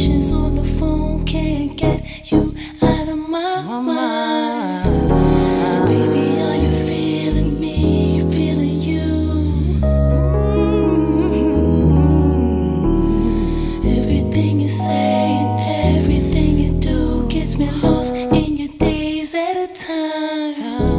conversations on the phone can't get you out of my, mind. mind. Baby, are you feeling me, feeling you? Everything you say and everything you do gets me lost in your days at a time.